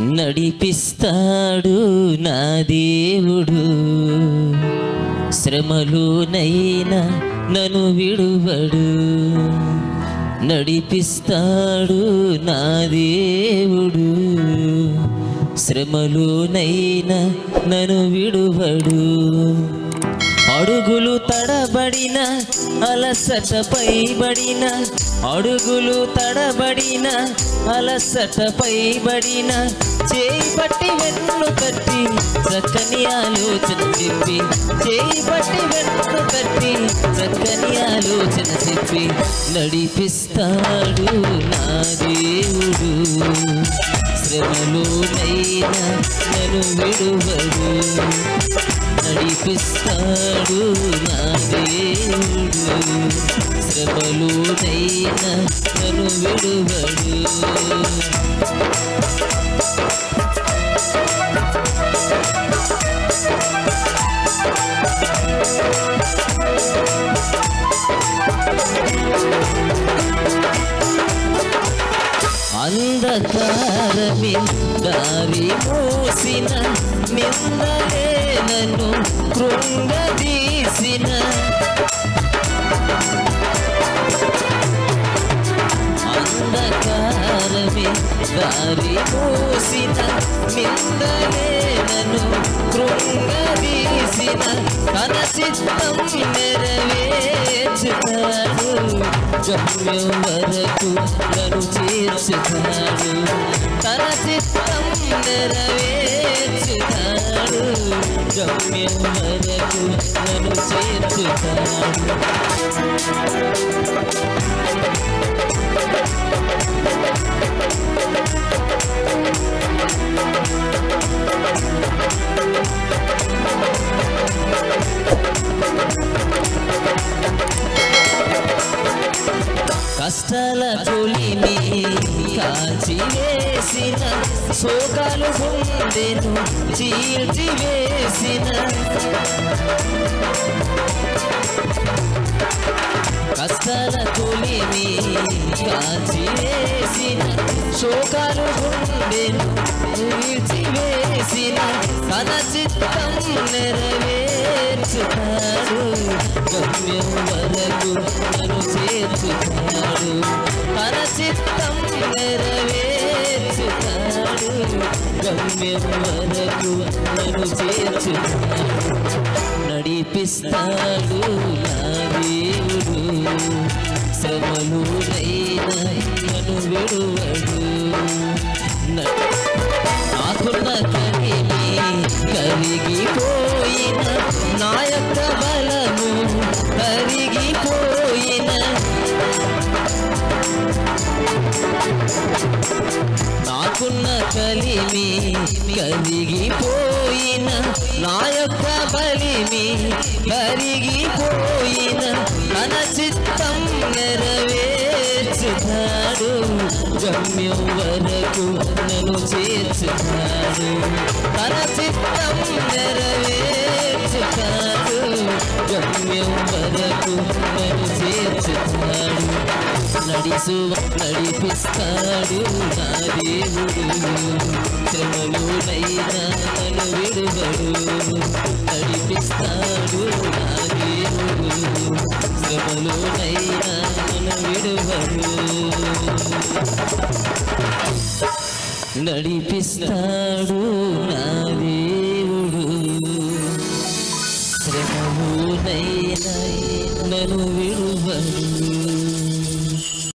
నడిపిస్తాడు నా దేవుడు. శ్రమలోనైనా నన్ను విడువడు. నడిపిస్తాడు నా దేవుడు. శ్రమలోనైనా నన్ను విడువడు. అడుగులు తడబడిన అలసట పైబడిన అడుగులు తడబడిన అలసట పైబడిన చేయి పట్టి వెన్ను కట్టి చక్కని ఆలోచన చెప్పి చేయి పట్టి వెన్ను కట్టి చక్కని ఆలోచన చెప్పి నడిపిస్తాడు నా దేవుడు. శ్రమలోనైనా నన్ను విడువడు. నడిపిస్తాడు నా దేవుడు. శ్రమలోనైనా నన్ను విడువడు. అంధకారమే దారి మూసిన నిందలే నన్ను కృంగదీసిన. అంధకారమే దారి మూసిన నిందలే నన్ను కృంగదీసిన. తన చిత్తం నెరవి గమ్యం వరకు నన్ను చేర్చుతాడు తన చిత్తం నెరవేర్చుతాడు. గమ్యం వరకు నన్ను చేర్చుతాడు కష్టాల తొలిని కాచి వేసిన శోకాలు గుండెను చీల్చి వేసిన కష్టాల తొలిని కాచివేసిన శోకాలు గుండెను చీల్చి తన చిత్తం నెరవేర్చుతాడు. గమ్యం వరకు నన్ను చేర్చుతాడు. తన చిత్తం నెరవేర్చుతాడు. గమ్యం వరకు నన్ను చేర్చుతాడు. నడిపిస్తాడు నా దేవుడు శ్రమలు నైనాను విడువడు నాకున్న కలిమి కరిగిపోయిన నా యొక్క బలము కరిగిపోయిన నాకున్న కలిమి పోయిన నా యొక్క బలిమి కరిగిపోయిన తన చిత్తం నెరవేర్చుతాడు. గమ్యం వరకు నన్ను చేర్చుతాడు. తన చిత్తం నెరవేర్చుతాడు. గమ్యం వరకు నన్ను చేర్చుతాడు. నడిసు నడిపిస్తాడు నా దేవుడు. శ్రమలోనైనా నన్ను విడువడు. నడిపిస్తాడు నా దేవుడు. శ్రమలోనైనా నన్ను విడువడు. నడిపిస్తాడు నా శ్రమలోనైనా నన్ను విడువడు